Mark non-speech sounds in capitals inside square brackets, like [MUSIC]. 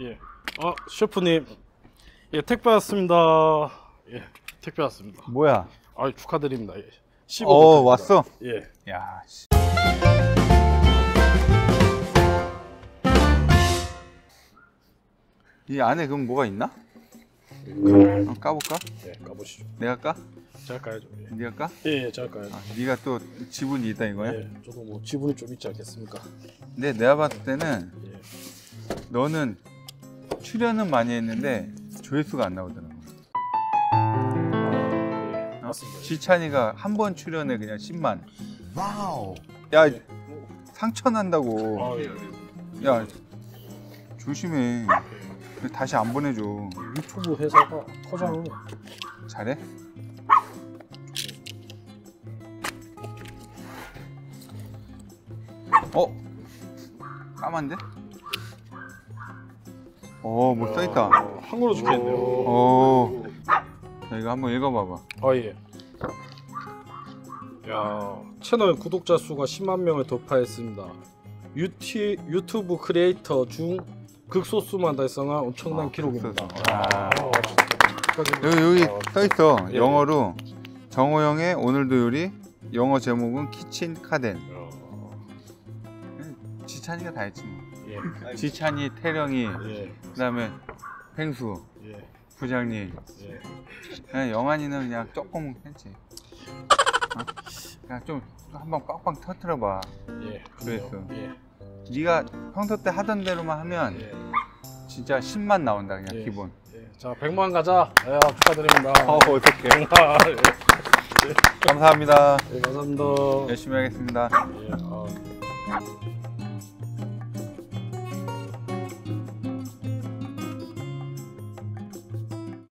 예. 아 셰프님, 예 택배 왔습니다. 예 택배 왔습니다. 뭐야? 아 축하드립니다. 예. 15분 어. 왔어? 예. 야. 씨. 이 안에 그럼 뭐가 있나? 한번 까볼까? 예 가보시죠. 내가 까? 제가 까야죠. 예. 네가 까? 예, 예 제가 까야죠. 아, 네가 또 지분이 있다 이거야? 예, 저도 뭐 지분이 좀 있지 않겠습니까? 근데 내가 봤을 때는 예. 너는 출연은 많이 했는데 조회수가 안 나오더라고. 아, 예. 어? 지찬이가 한 번 출연에 그냥 10만. 야 예. 상처 난다고. 아, 예. 야 조심해. 예. 다시 안 보내줘. 유튜브 회사가 포장을 잘해? 어? 까만데? 어, 뭐 써있다. 어, 한글로 적혀있네요. 어. 자, 이거 한번 읽어봐봐. 아 예. 야 채널 구독자 수가 10만 명을 돌파했습니다. 유티, 유튜브 크리에이터 중 극소수만 달성한 엄청난 아, 기록입니다. 극소수. 아. 아. 여기, 여기 아, 써있어. 예. 영어로 정호영의 오늘도 요리. 영어 제목은 키친 카덴. 어, 지찬이가 다 했지 뭐. 예. 지찬이, 태령이, 예. 그다음에 펭수, 예. 부장님. 예. 그냥 영환이는 그냥 조금 했지. 어? 그냥 좀 한번 빡빡 터트려봐. 예. 그랬어. 예. 네가 평소 때 하던 대로만 하면 예. 진짜 10만 나온다 그냥 예. 기본. 예. 자, 100만 가자. 예, 축하드립니다. 어 어떡해. 100만. [LAUGHS] 감사합니다. 예. 예, 감사합니다. 열심히 하겠습니다. 예. 아.